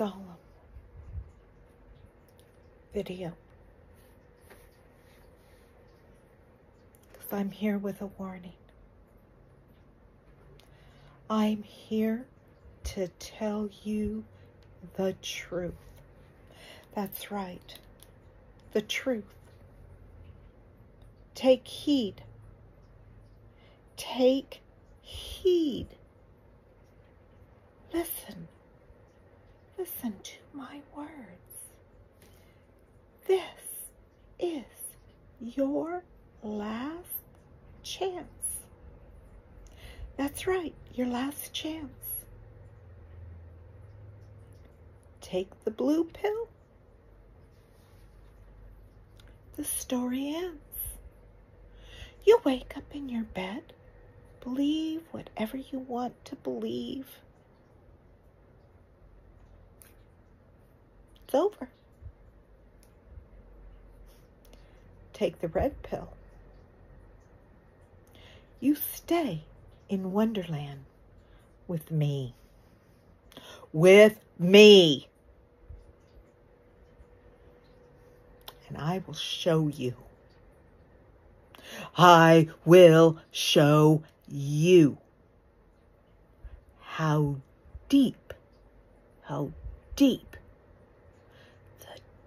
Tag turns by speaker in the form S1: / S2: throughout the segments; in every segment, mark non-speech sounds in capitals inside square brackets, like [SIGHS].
S1: solemn video. Because I'm here with a warning. I'm here to tell you the truth. That's right. The truth. Take heed. Take heed. Listen. Listen to my words. This is your last chance. That's right, your last chance. Take the blue pill. The story ends. You wake up in your bed, believe whatever you want to believe. It's over. Take the red pill. You stay in Wonderland with me. With me. And I will show you. I will show you how deep, how deep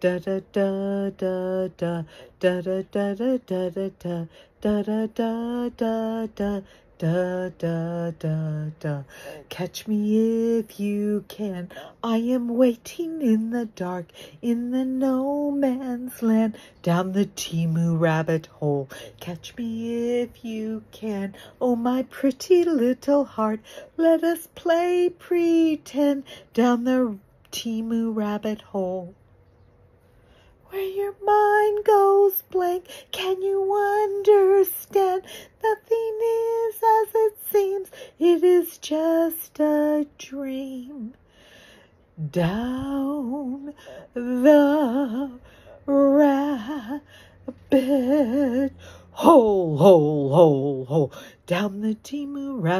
S1: da da da da da da da da da da da da da da da da Da, da, da, da. Catch me if you can. I am waiting in the dark, in the no man's land, down the Temu rabbit hole. Catch me if you can. Oh, my pretty little heart, let us play pretend down the Temu rabbit hole where your mind goes blank. Can you understand? Nothing is as it seems. It is just a dream. Down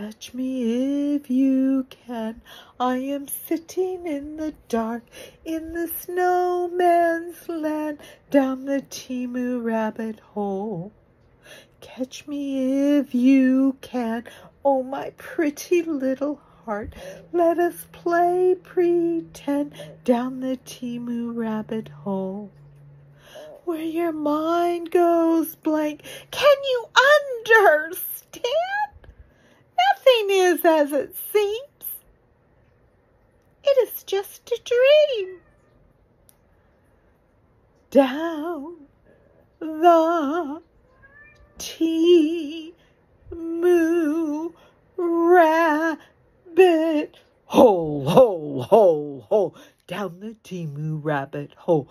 S1: Catch me if you can. I am sitting in the dark in the snowman's land down the Temu rabbit hole. Catch me if you can. Oh, my pretty little heart. Let us play pretend down the Temu rabbit hole. Where your mind goes blank. Can you understand? Nothing is as it seems. It is just a dream. Down the Temu rabbit hole, hole, hole, hole, down the Temu rabbit hole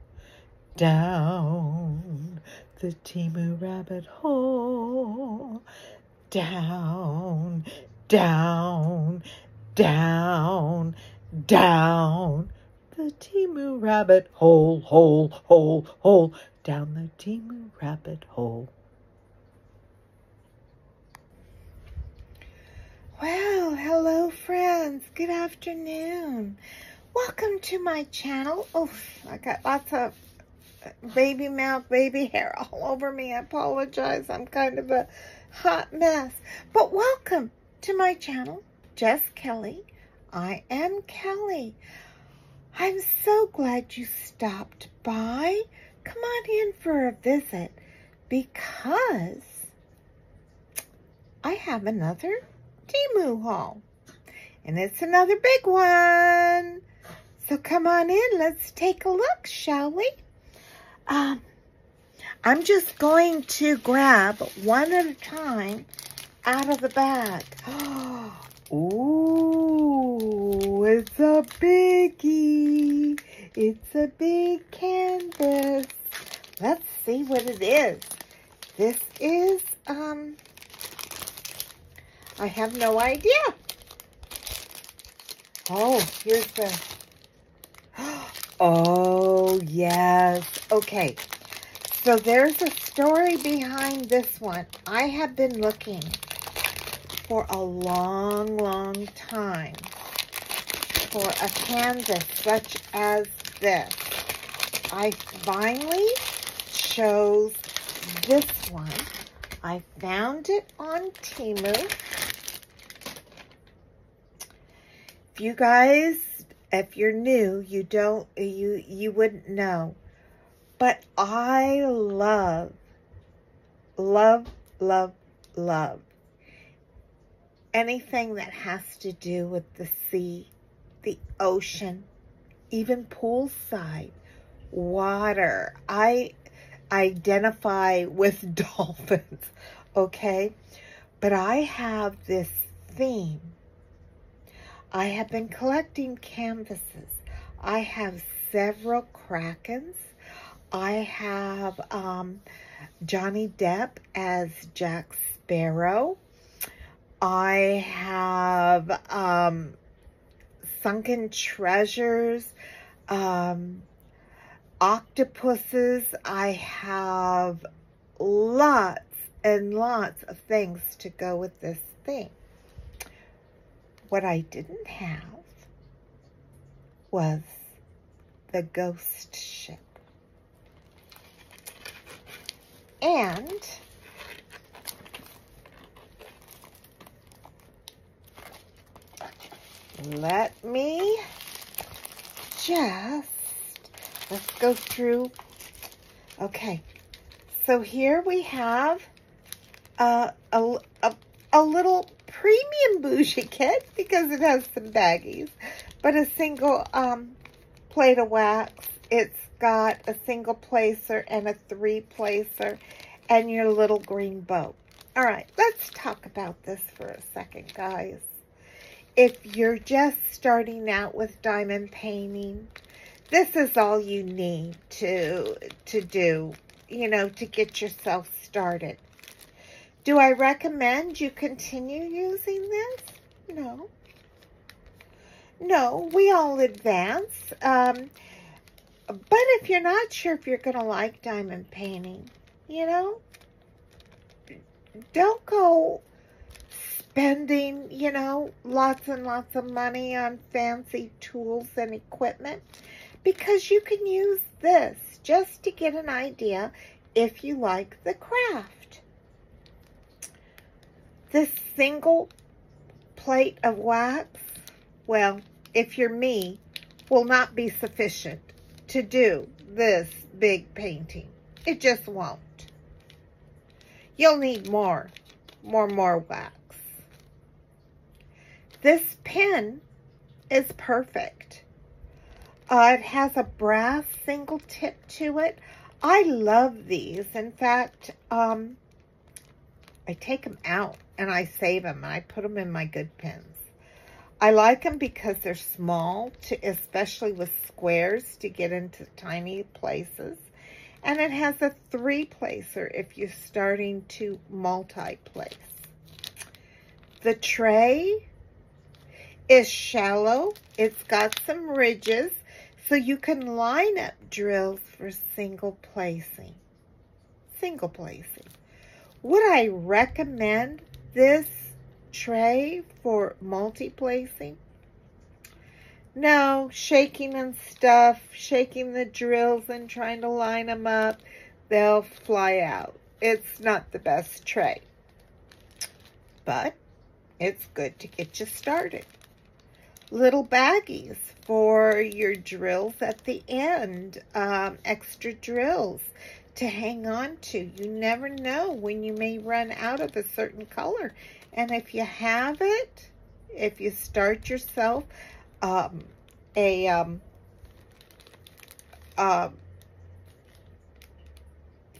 S1: down the Temu rabbit hole. Down, down, down, down the Temu rabbit hole, hole, hole, hole, down the Temu rabbit hole.
S2: Well, hello friends. Good afternoon. Welcome to my channel. Oh, I got lots of baby mouth, baby hair all over me. I apologize. I'm kind of a hot mess. But welcome to my channel, Jess Killy. I am Kelly. I'm so glad you stopped by. Come on in for a visit because I have another Temu haul. And it's another big one. So come on in. Let's take a look, shall we? Um, I'm just going to grab one at a time out of the bag. [GASPS] Ooh, it's a biggie. It's a big canvas. Let's see what it is. This is, um, I have no idea. Oh, here's the, oh, yes. Okay, so there's a story behind this one. I have been looking for a long, long time for a canvas such as this. I finally chose this one. I found it on Temu. If you guys, if you're new, you don't, you, you wouldn't know. But I love, love, love, love anything that has to do with the sea, the ocean, even poolside, water. I identify with [LAUGHS] dolphins, okay? But I have this theme. I have been collecting canvases. I have several Krakens. I have um, Johnny Depp as Jack Sparrow. I have um, Sunken Treasures, um, octopuses. I have lots and lots of things to go with this thing. What I didn't have was the ghost ship. And let me just, let's go through. Okay, so here we have a, a, a, a little premium bougie kit because it has some baggies, but a single um, plate of wax. It's got a single placer and a three placer and your little green bow. All right, let's talk about this for a second, guys if you're just starting out with diamond painting, this is all you need to, to do, you know, to get yourself started. Do I recommend you continue using this? No. No, we all advance. Um, but if you're not sure if you're going to like diamond painting, you know, don't go spending, you know, lots and lots of money on fancy tools and equipment because you can use this just to get an idea if you like the craft. This single plate of wax, well, if you're me, will not be sufficient to do this big painting. It just won't. You'll need more, more, more wax. This pen is perfect. Uh, it has a brass single tip to it. I love these. In fact, um, I take them out and I save them and I put them in my good pens. I like them because they're small, to, especially with squares to get into tiny places. And it has a three-placer if you're starting to multi-place. The tray is shallow. It's got some ridges, so you can line up drills for single placing. Single placing. Would I recommend this tray for multi-placing. No, shaking and stuff, shaking the drills and trying to line them up, they'll fly out. It's not the best tray, but it's good to get you started. Little baggies for your drills at the end, um, extra drills to hang on to. You never know when you may run out of a certain color. And if you have it, if you start yourself um, a um, uh,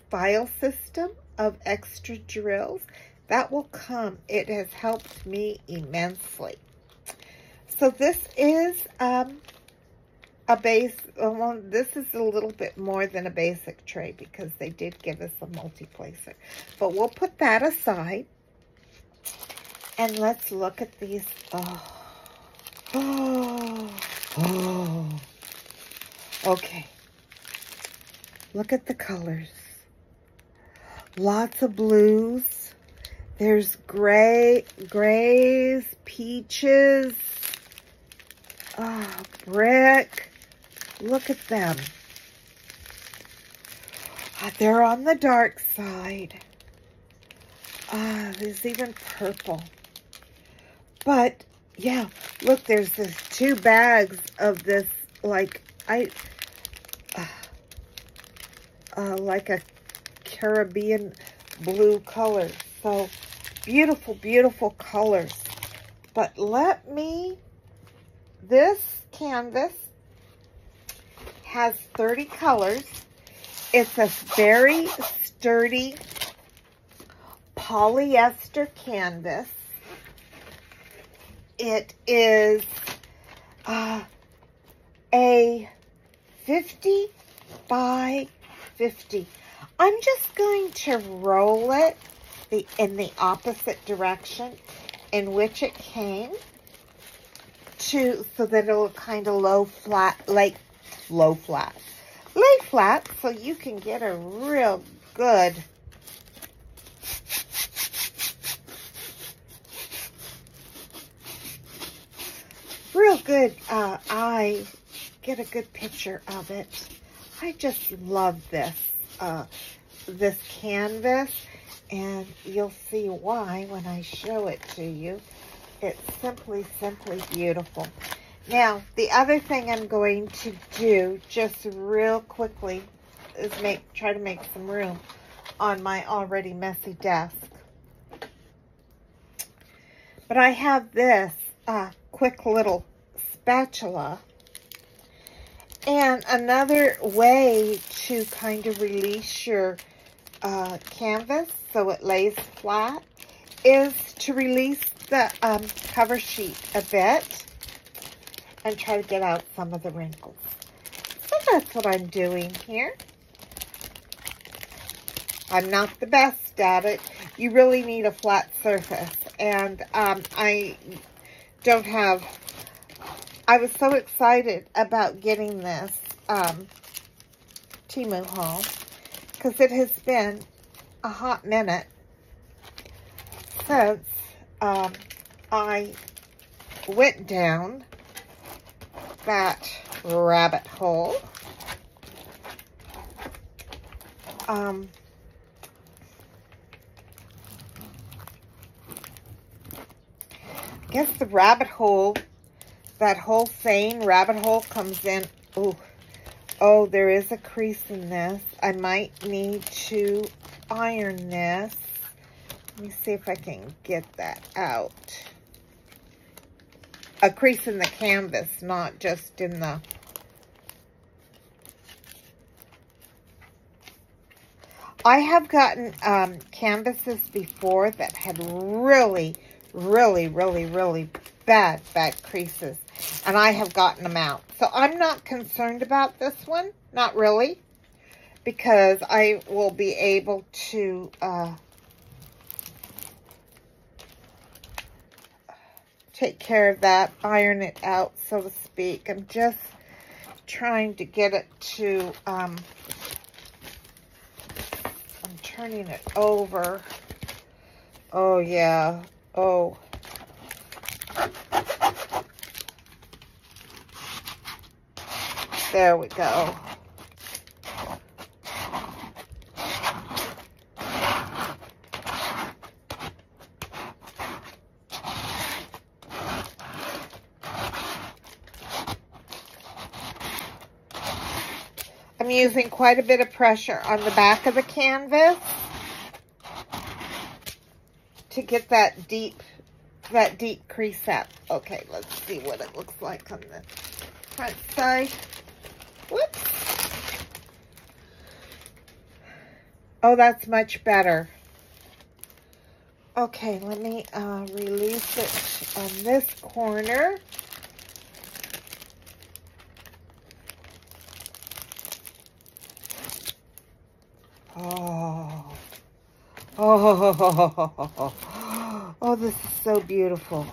S2: file system of extra drills, that will come. It has helped me immensely. So this is um, a base, uh, well, this is a little bit more than a basic tray because they did give us a multi-placer. But we'll put that aside. And let's look at these. Oh. Oh. [GASPS] Oh. Okay. Look at the colors. Lots of blues. There's gray, grays, peaches, oh, brick. Look at them. Ah, they're on the dark side. Ah, there's even purple. But yeah, look, there's this two bags of this, like, I, uh, uh, like a Caribbean blue color. So, beautiful, beautiful colors. But let me, this canvas has 30 colors. It's a very sturdy polyester canvas. It is uh, a 50 by 50. I'm just going to roll it the, in the opposite direction in which it came to so that it'll kind of low flat, like low flat, lay flat so you can get a real good real good uh, eye, get a good picture of it. I just love this, uh, this canvas, and you'll see why when I show it to you. It's simply, simply beautiful. Now, the other thing I'm going to do, just real quickly, is make try to make some room on my already messy desk. But I have this uh, quick little spatula. And another way to kind of release your uh, canvas so it lays flat is to release the um, cover sheet a bit and try to get out some of the wrinkles. So that's what I'm doing here. I'm not the best at it. You really need a flat surface. And um, I don't have I was so excited about getting this um, Temu haul because it has been a hot minute since um, I went down that rabbit hole. Um, I guess the rabbit hole that whole saying, rabbit hole, comes in. Oh, oh, there is a crease in this. I might need to iron this. Let me see if I can get that out. A crease in the canvas, not just in the... I have gotten um, canvases before that had really, really, really, really bad, bad creases. And I have gotten them out. So I'm not concerned about this one. Not really. Because I will be able to uh, take care of that, iron it out, so to speak. I'm just trying to get it to, um, I'm turning it over. Oh, yeah. Oh. There we go. Quite a bit of pressure on the back of the canvas to get that deep, that deep crease out. Okay, let's see what it looks like on the front side. Whoops. Oh, that's much better. Okay, let me uh, release it on this corner. Oh. Oh. Oh, this is so beautiful.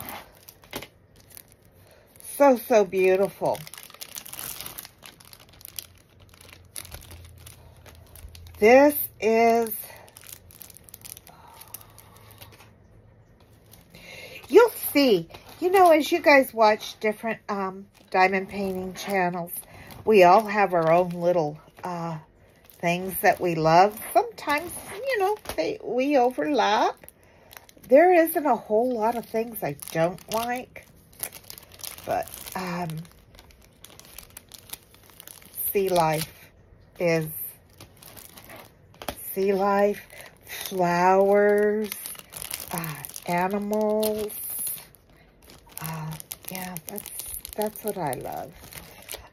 S2: So, so beautiful. This is... You'll see. You know, as you guys watch different um, diamond painting channels, we all have our own little uh, things that we love. Sometimes, you know, they, we overlap. There isn't a whole lot of things I don't like. But, um, sea life is sea life, flowers, uh, animals. Uh, yeah, that's, that's what I love.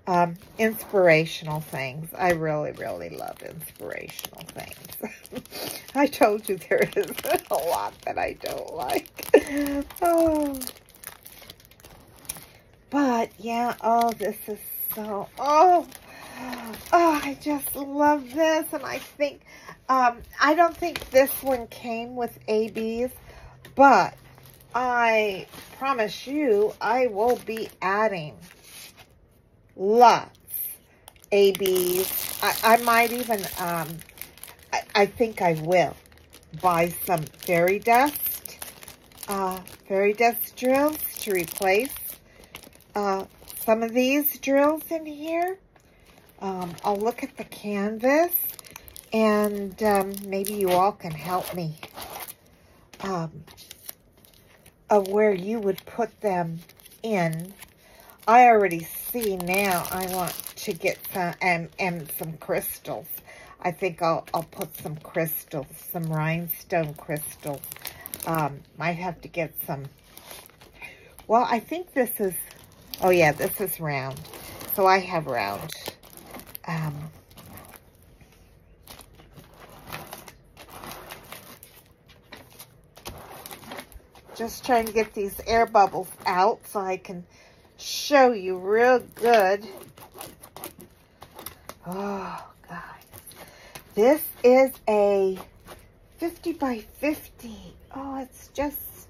S2: Um, inspirational things. I really, really love inspirational things. [LAUGHS] I told you there is [LAUGHS] a lot that I don't like. [LAUGHS] Oh. But, yeah, oh, this is so, oh, oh, I just love this. And I think, um, I don't think this one came with ABs, but I promise you, I will be adding lots. ABs. I, I might even, um, I, I think I will buy some fairy dust, uh, fairy dust drills to replace uh, some of these drills in here. Um, I'll look at the canvas and um, maybe you all can help me um, of where you would put them in. I already see now I want to get some, and, and some crystals. I think I'll, I'll put some crystals, some rhinestone crystals. Um, might have to get some. Well, I think this is, oh yeah, this is round. So I have round. Um, just trying to get these air bubbles out so I can show you real good. Oh, guys. This is a 50 by 50. Oh, it's just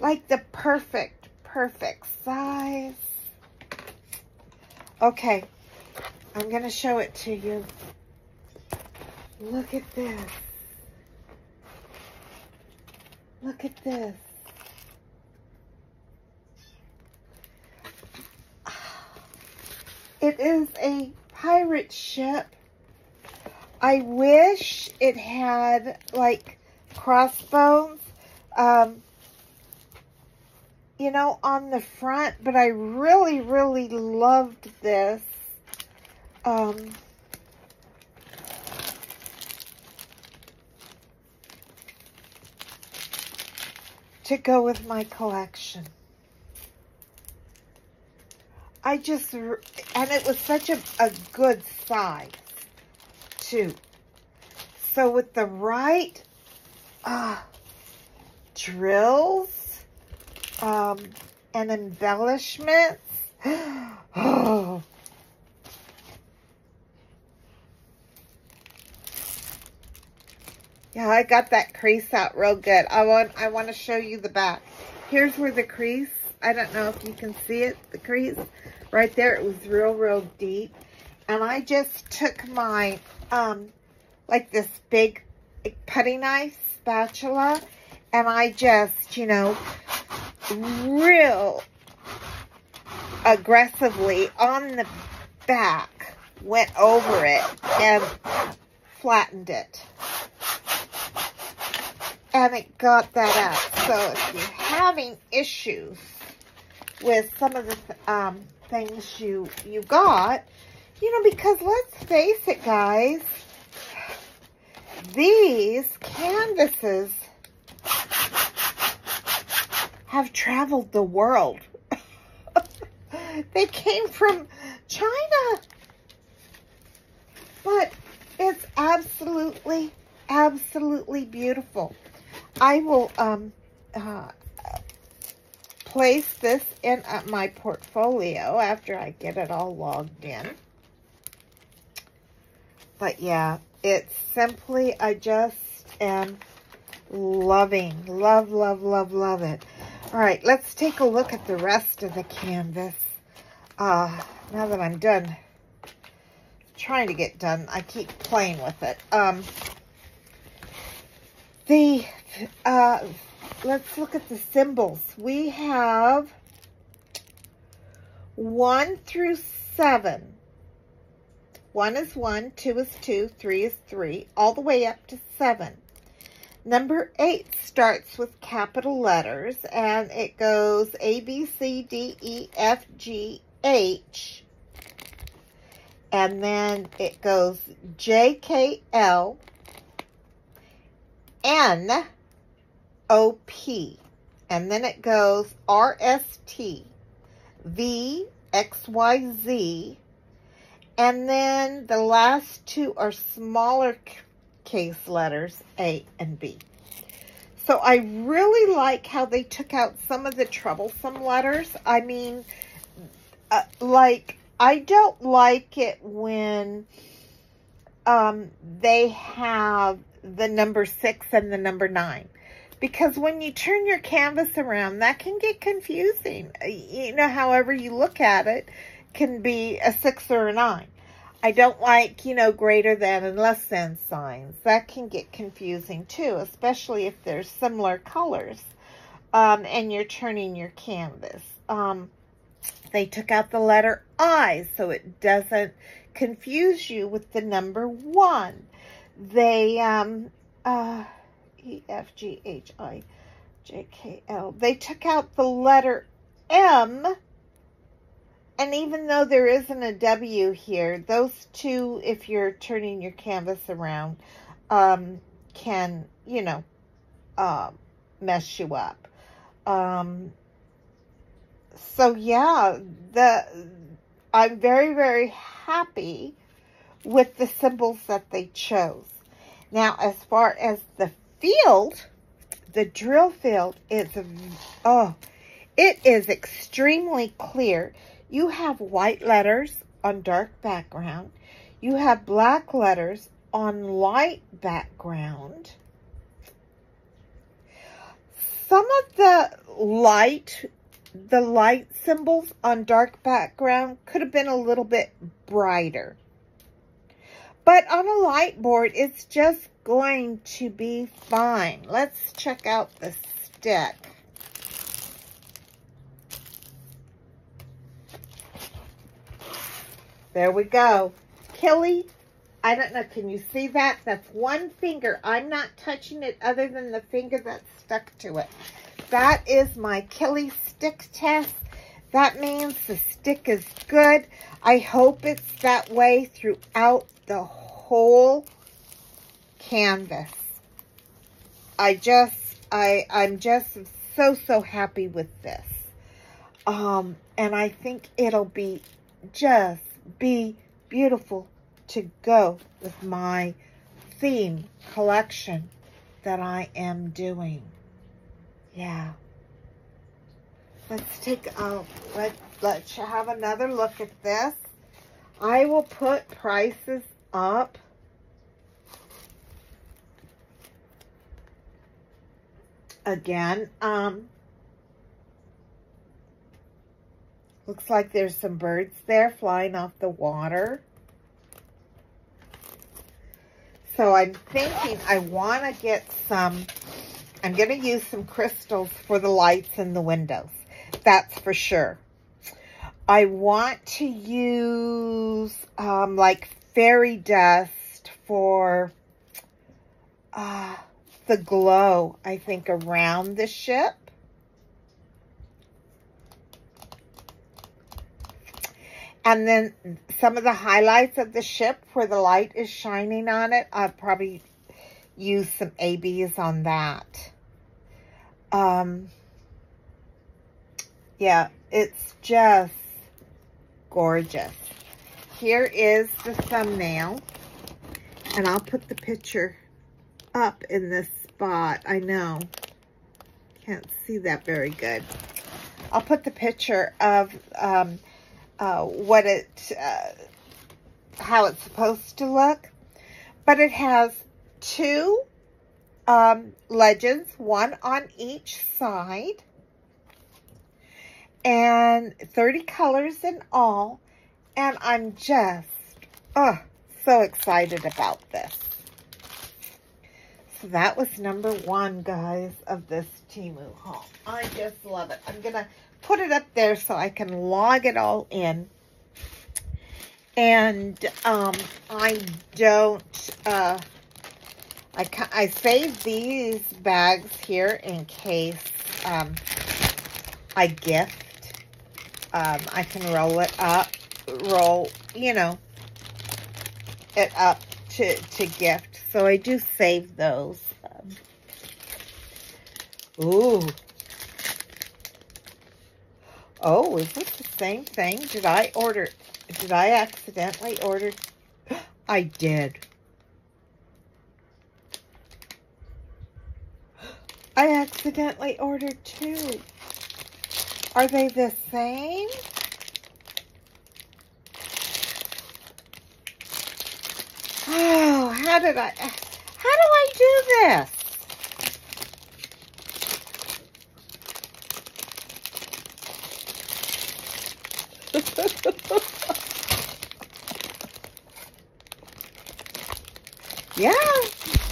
S2: like the perfect, perfect size. Okay, I'm going to show it to you. Look at this. Look at this. It is a pirate ship. I wish it had like crossbones, um, you know, on the front, but I really, really loved this. Um, to go with my collection. I just, and it was such a, a good size, too. So with the right uh, drills um, and embellishments, [GASPS] oh, Yeah, I got that crease out real good. I want I want to show you the back. Here's where the crease, I don't know if you can see it, the crease. Right there, it was real, real deep. And I just took my, um, like this big putty knife spatula, and I just, you know, real aggressively on the back went over it and flattened it. And it got that out. So if you're having issues with some of the um, things you, you got, you know, because let's face it, guys, these canvases have traveled the world. [LAUGHS] they came from China. But it's absolutely, absolutely beautiful. I will um, uh, place this in my portfolio after I get it all logged in. But yeah, it's simply, I just am loving, love, love, love, love it. All right, let's take a look at the rest of the canvas. Uh, now that I'm done trying to get done, I keep playing with it. Um, the, uh, let's look at the symbols. We have one through seven. One is one, two is two, three is three, all the way up to seven. Number eight starts with capital letters and it goes A, B, C, D, E, F, G, H. And then it goes J, K, L, N, O, P. And then it goes R, S, T, V, X, Y, Z, and then the last two are smaller case letters, A and B. So I really like how they took out some of the troublesome letters. I mean, uh, like, I don't like it when um, they have the number six and the number nine. Because when you turn your canvas around, that can get confusing. You know, however you look at it, can be a six or a nine. I don't like, you know, greater than and less than signs. That can get confusing too, especially if there's similar colors um, and you're turning your canvas. Um, they took out the letter I so it doesn't confuse you with the number one. They, um, uh, E, F, G, H, I, J, K, L. They took out the letter M and even though there isn't a W here, those two, if you're turning your canvas around, um, can, you know, uh, mess you up. Um, so yeah, the, I'm very, very happy with the symbols that they chose. Now, as far as the field, the drill field is, oh, it is extremely clear. You have white letters on dark background. You have black letters on light background. Some of the light, the light symbols on dark background could have been a little bit brighter. But on a light board, it's just going to be fine. Let's check out the stick. There we go. Killy, I don't know, can you see that? That's one finger. I'm not touching it other than the finger that's stuck to it. That is my Killy stick test. That means the stick is good. I hope it's that way throughout the whole canvas. I just, I, I'm just so, so happy with this. Um, and I think it'll be just be beautiful to go with my theme collection that I am doing. Yeah. Let's take, a let, let's have another look at this. I will put prices up. Again, um, Looks like there's some birds there flying off the water. So I'm thinking I want to get some, I'm going to use some crystals for the lights in the windows. That's for sure. I want to use um, like fairy dust for uh, the glow, I think, around the ship. And then some of the highlights of the ship where the light is shining on it, I'll probably use some ABs on that. Um, yeah, it's just gorgeous. Here is the thumbnail. And I'll put the picture up in this spot. I know. Can't see that very good. I'll put the picture of um, uh, what it, uh, how it's supposed to look. But it has two um, legends, one on each side. And 30 colors in all. And I'm just, oh, so excited about this. That was number one, guys, of this Temu haul. I just love it. I'm going to put it up there so I can log it all in. And um, I don't, uh, I, I save these bags here in case um, I gift. Um, I can roll it up, roll, you know, it up to, to gift. So I do save those. Um, ooh. Oh, is this the same thing? Did I order, did I accidentally order? [GASPS] I did. [GASPS] I accidentally ordered two. Are they the same? Oh, [SIGHS] [SIGHS] how did I, how do I do this? [LAUGHS] yeah,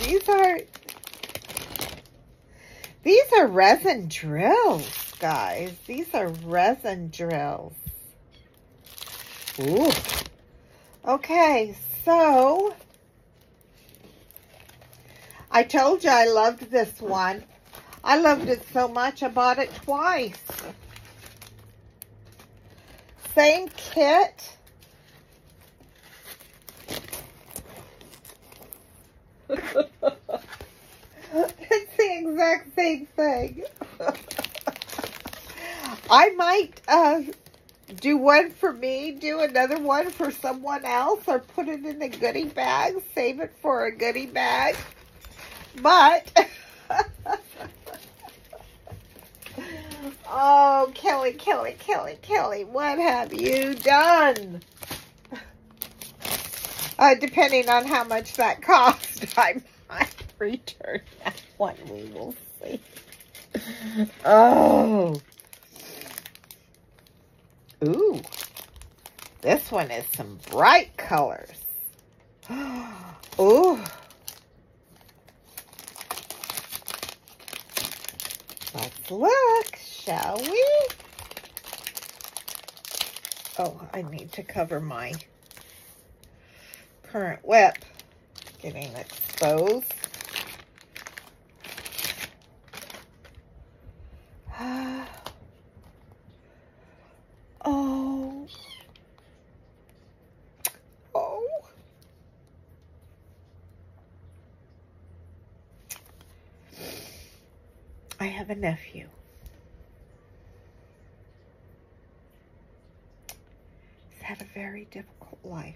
S2: these are, these are resin drills, guys. These are resin drills. Ooh. Okay, so I told you I loved this one. I loved it so much I bought it twice. Same kit. [LAUGHS] it's the exact same thing. [LAUGHS] I might uh, do one for me, do another one for someone else, or put it in a goodie bag, save it for a goodie bag. But, [LAUGHS] oh, Kelly, Kelly, Kelly, Kelly, what have you done? Uh, depending on how much that cost, [LAUGHS] I might return that one. We will see. Oh. Ooh. This one is some bright colors. [GASPS] Ooh. Let's look, shall we? Oh, I need to cover my current WIP getting exposed. oh. Oh. I have a nephew. He's had a very difficult life.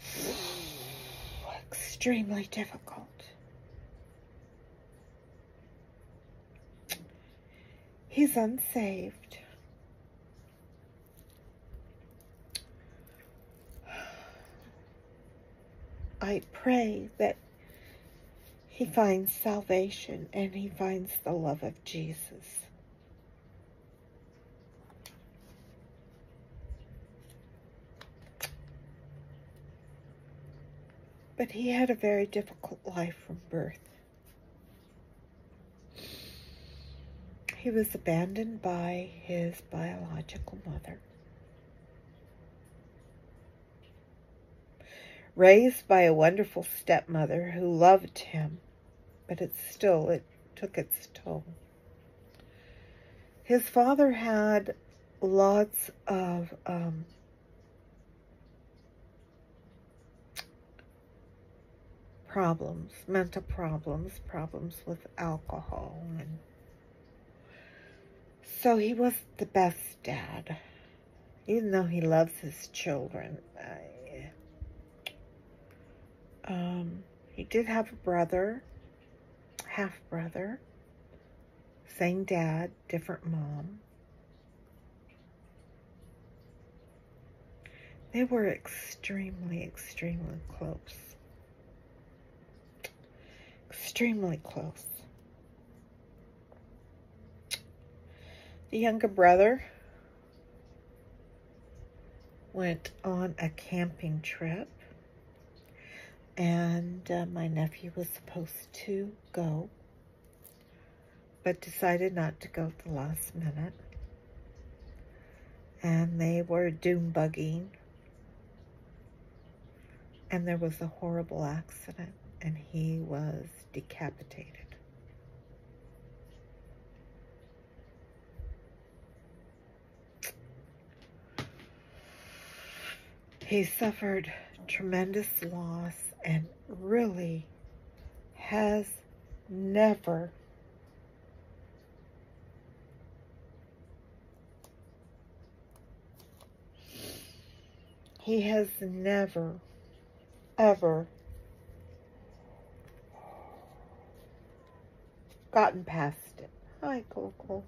S2: [SIGHS] Extremely difficult. He's unsaved. [SIGHS] I pray that he finds salvation and he finds the love of Jesus. But he had a very difficult life from birth. he was abandoned by his biological mother. Raised by a wonderful stepmother who loved him, but it still, it took its toll. His father had lots of um, problems, mental problems, problems with alcohol. And so he was the best dad, even though he loves his children. I, um, he did have a brother, half brother, same dad, different mom. They were extremely, extremely close. Extremely close. The younger brother went on a camping trip and uh, my nephew was supposed to go but decided not to go at the last minute. And they were dune bugging. And there was a horrible accident, and he was decapitated. He suffered tremendous loss and really has never He has never, ever gotten past it. Hi, Coco.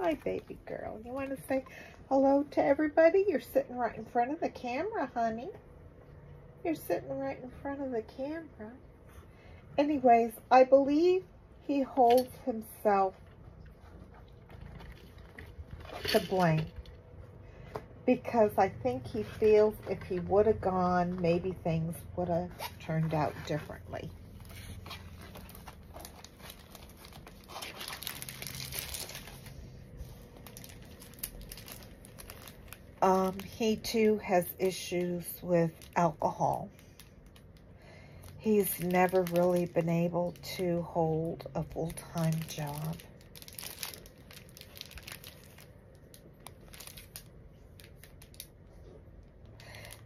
S2: Hi, baby girl. You want to say hello to everybody? You're sitting right in front of the camera, honey. You're sitting right in front of the camera. Anyways, I believe he holds himself to blame because I think he feels if he would have gone, maybe things would have turned out differently. Um, he too has issues with alcohol. He's never really been able to hold a full-time job.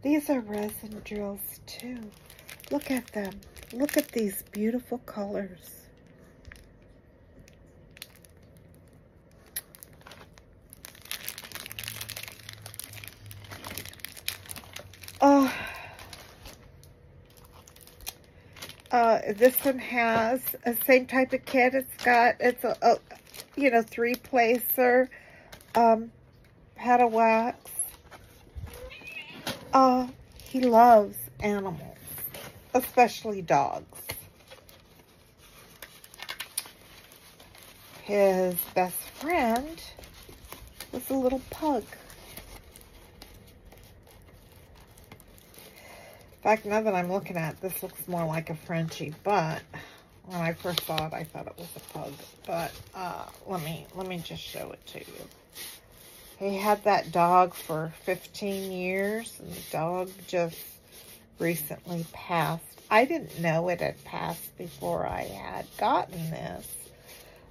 S2: These are resin drills too. Look at them. Look at these beautiful colors. Oh, uh, this one has a same type of kit. It's got, it's a, a you know, three placer, um, paddle wax, uh, he loves animals, especially dogs. His best friend was a little pug. Fact, now that I'm looking at it, this looks more like a Frenchie, but when I first saw it, I thought it was a pug. But uh, let me let me just show it to you. He had that dog for 15 years, and the dog just recently passed. I didn't know it had passed before I had gotten this,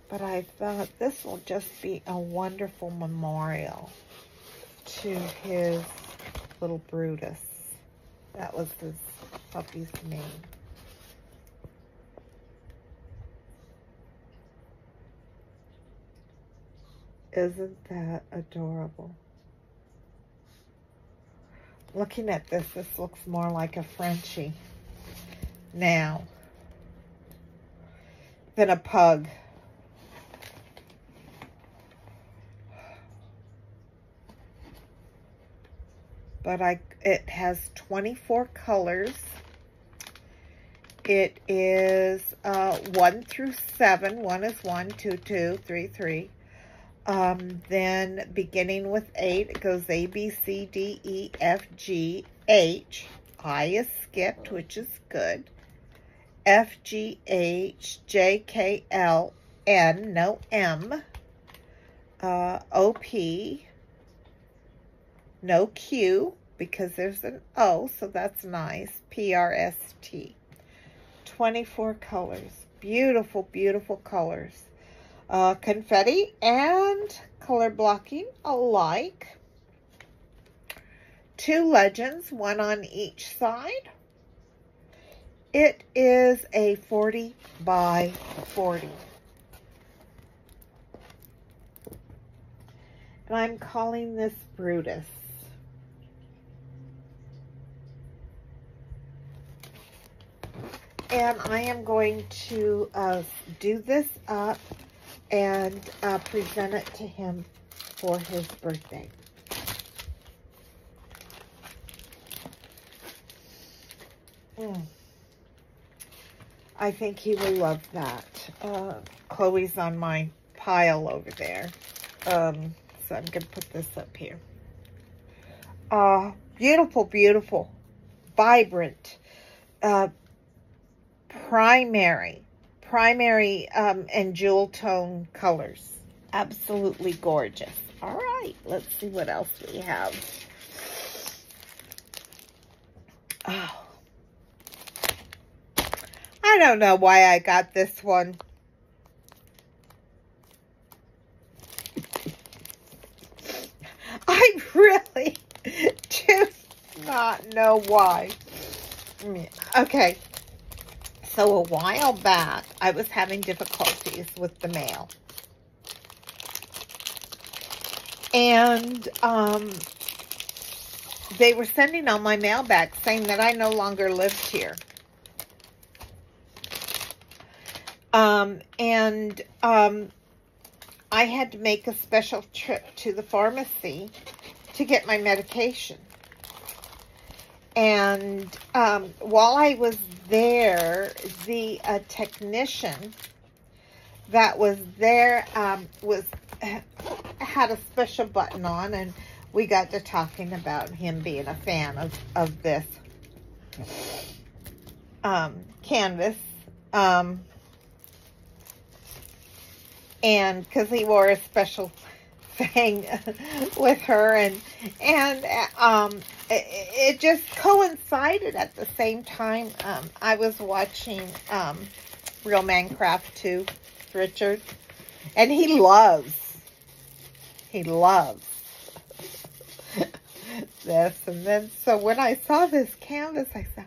S2: but I thought this will just be a wonderful memorial to his little Brutus. That was his puppy's name. Isn't that adorable? Looking at this, this looks more like a Frenchie now than a pug. But I, it has 24 colors. It is uh, 1 through 7. 1 is 1, 2, 2, 3, 3. Um, then beginning with 8, it goes A, B, C, D, E, F, G, H. I is skipped, which is good. F, G, H, J, K, L, N, no M. uh, OP, no Q because there's an O, so that's nice. PRST. 24 colors. Beautiful, beautiful colors. Uh, confetti and color blocking alike. Two legends, one on each side. It is a 40 by 40. And I'm calling this Brutus. And I am going to uh, do this up and uh, present it to him for his birthday. Mm. I think he will love that. Uh, Chloe's on my pile over there. Um, so I'm going to put this up here. Uh, beautiful, beautiful, vibrant, uh, primary, primary um, and jewel tone colors. Absolutely gorgeous. All right, let's see what else we have. Oh. I don't know why I got this one. I really [LAUGHS] do not know why. Okay. So a while back, I was having difficulties with the mail. And um, they were sending on my mail back saying that I no longer lived here. Um, and um, I had to make a special trip to the pharmacy to get my medication. And um, while I was there, the uh, technician that was there um, was had a special button on, and we got to talking about him being a fan of of this um, canvas. Um, and because he wore a special thing [LAUGHS] with her and and um it, it, just coincided at the same time um I was watching um Real Men Craft Craft Too Richard and he loves he loves [LAUGHS] this and then so when I saw this canvas I thought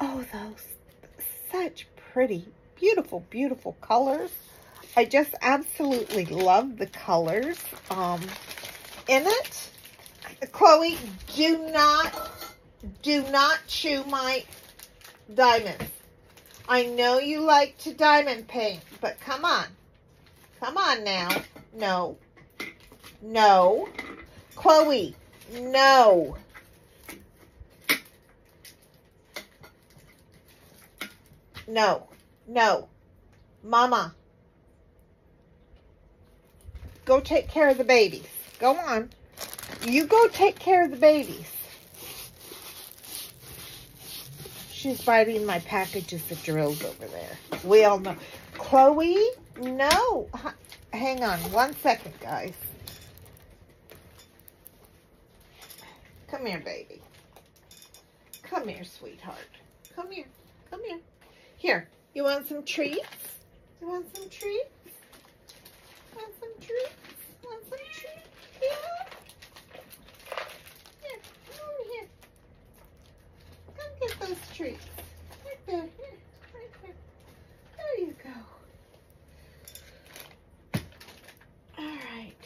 S2: oh those such pretty beautiful beautiful colors I just absolutely love the colors um, in it. Chloe, do not, do not chew my diamonds. I know you like to diamond paint, but come on. Come on now. No. No. Chloe, no. No. No. Mama. Go take care of the babies. Go on. You go take care of the babies. She's biting my packages of drills over there. We all know. Chloe, no. Hang on one second, guys. Come here, baby. Come here, sweetheart. Come here. Come here. Here, you want some treats? You want some treats? Yeah? Come over here. Come get those. Right there. Here, right there. There you go. All right.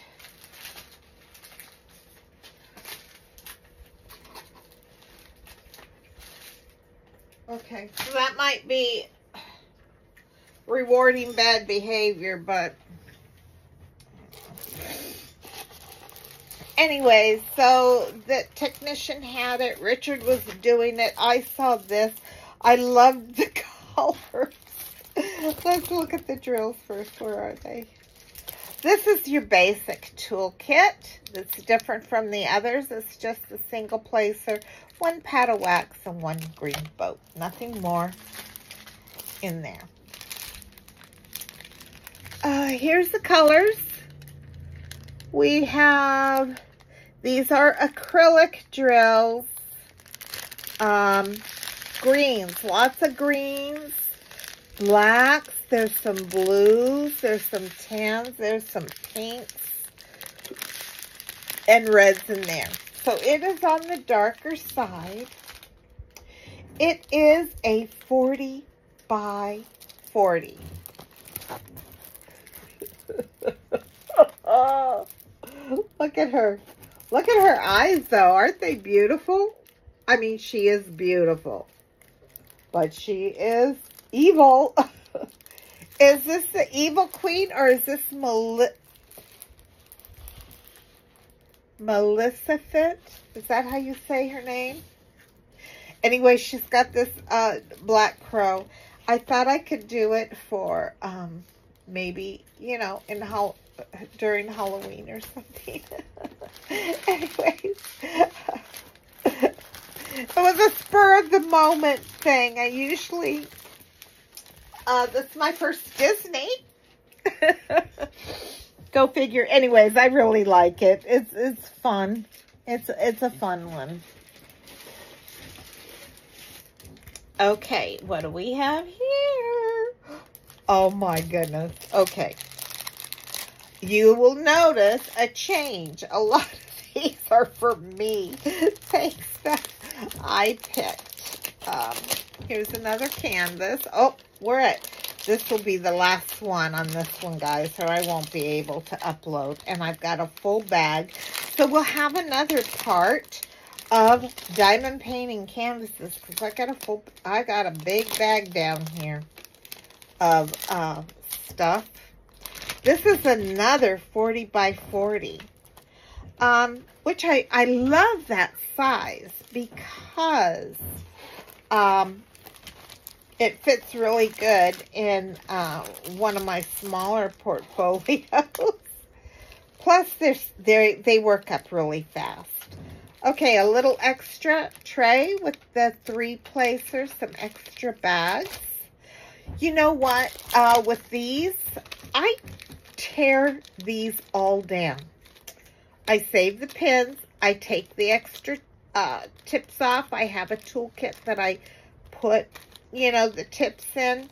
S2: Okay, so that might be rewarding bad behavior, but anyways, so the technician had it. Richard was doing it. I saw this. I loved the [LAUGHS] colors. Let's look at the drills first. Where are they? This is your basic toolkit. It's different from the others. It's just a single placer, one pad of wax, and one green boat. Nothing more in there. Uh, here's the colors. We have, these are acrylic drills. Um, greens, lots of greens, blacks, there's some blues, there's some tans, there's some pinks, and reds in there. So it is on the darker side. It is a 40 by 40. [LAUGHS] [LAUGHS] [LAUGHS] look at her. Look at her eyes, though. Aren't they beautiful? I mean, she is beautiful. But she is evil. [LAUGHS] is this the evil queen or is this Mel Maleficent? Is that how you say her name? Anyway, she's got this uh, black crow. I thought I could do it for um, maybe, you know, in how during Halloween or something. [LAUGHS] Anyways, it was a spur of the moment thing. I usually, uh, this is my first Disney. [LAUGHS] Go figure. Anyways, I really like it. It's it's fun. It's it's a fun one. Okay, what do we have here? Oh my goodness. Okay. You will notice a change. A lot of these are for me. Thanks that I picked. Um, here's another canvas. Oh, we're at, this will be the last one on this one, guys, or I won't be able to upload. And I've got a full bag. So we'll have another part of diamond painting canvases because I got a full, I got a big bag down here of uh, stuff. This is another 40 by 40, um, which I, I love that size because um, it fits really good in uh, one of my smaller portfolios. [LAUGHS] Plus, they they work up really fast. Okay, a little extra tray with the three placers, some extra bags. You know what? Uh, with these, I tear these all down. I save the pins. I take the extra uh, tips off. I have a toolkit that I put, you know, the tips in.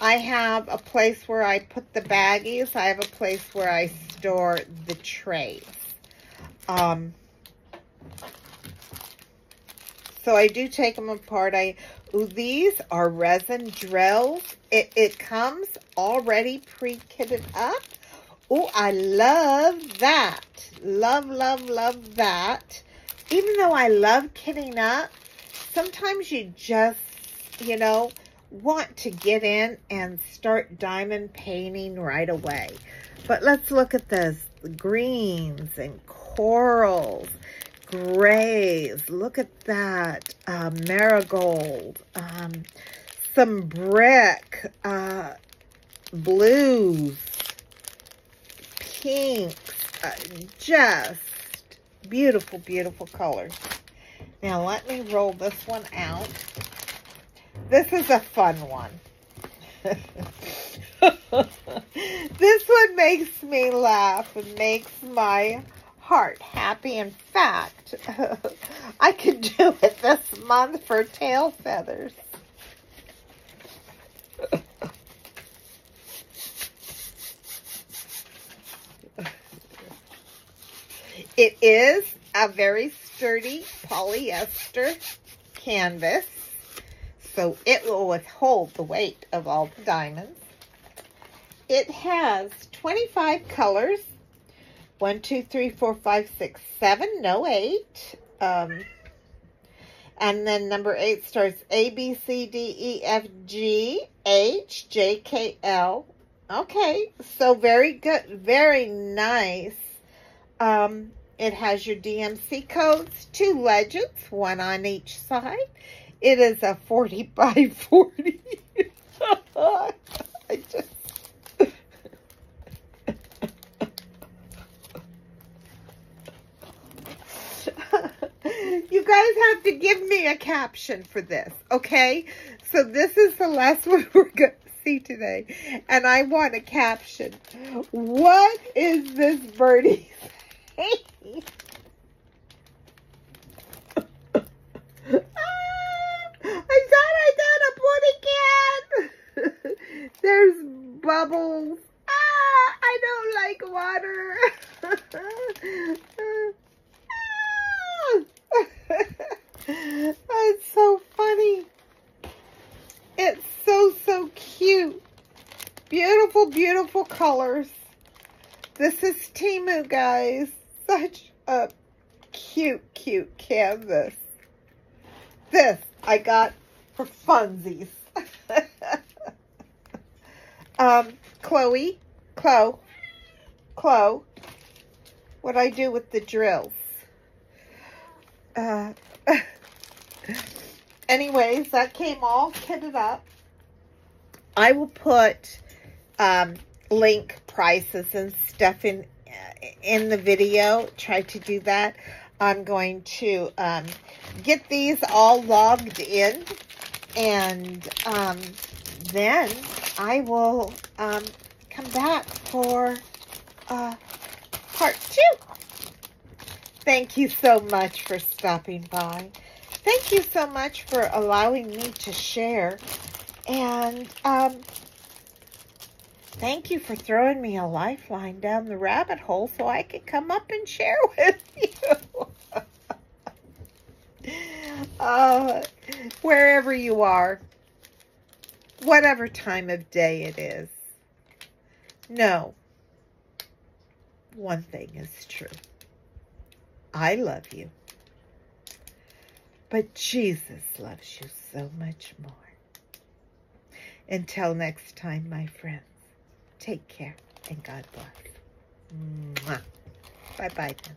S2: I have a place where I put the baggies. I have a place where I store the trays. Um, so I do take them apart. I ooh, these are resin drills. It, it comes already pre-kitted up. Oh, I love that. Love, love, love that. Even though I love kitting up, sometimes you just, you know, want to get in and start diamond painting right away. But let's look at this. Greens and corals grays. Look at that. Uh, marigold. Um, some brick. Uh, blues. Pinks. Uh, just beautiful, beautiful colors. Now, let me roll this one out. This is a fun one. [LAUGHS] this one makes me laugh and makes my heart happy. In fact, [LAUGHS] I could do it this month for tail feathers. It is a very sturdy polyester canvas, so it will withhold the weight of all the diamonds. It has 25 colors one, two, three, four, five, six, seven. No eight. Um, and then number eight starts A, B, C, D, E, F, G, H, J, K, L. Okay, so very good. Very nice. Um, it has your DMC codes, two legends, one on each side. It is a 40 [LAUGHS] by 40. [LAUGHS] I just [LAUGHS] you guys have to give me a caption for this, okay? So this is the last one we're going to see today. And I want a caption. What is this birdie's I thought I got a potty can. [LAUGHS] There's bubbles. Ah, I don't like water. [LAUGHS] [LAUGHS] That's so funny. It's so, so cute. Beautiful, beautiful colors. This is Temu, guys. Such a cute, cute canvas. This I got for funsies. [LAUGHS] um, Chloe, Chloe, Chloe, what I do with the drills. Uh, [LAUGHS] anyways, that came all kitted up. I will put um, link prices and stuff in in the video. Try to do that. I'm going to um, get these all logged in and um, then I will um, come back for uh, part two. Thank you so much for stopping by. Thank you so much for allowing me to share. And um, thank you for throwing me a lifeline down the rabbit hole so I could come up and share [LAUGHS] with you. uh, wherever you are, whatever time of day it is, know one thing is true. I love you. But Jesus loves you so much more. Until next time, my friends, take care and God bless. Bye-bye then.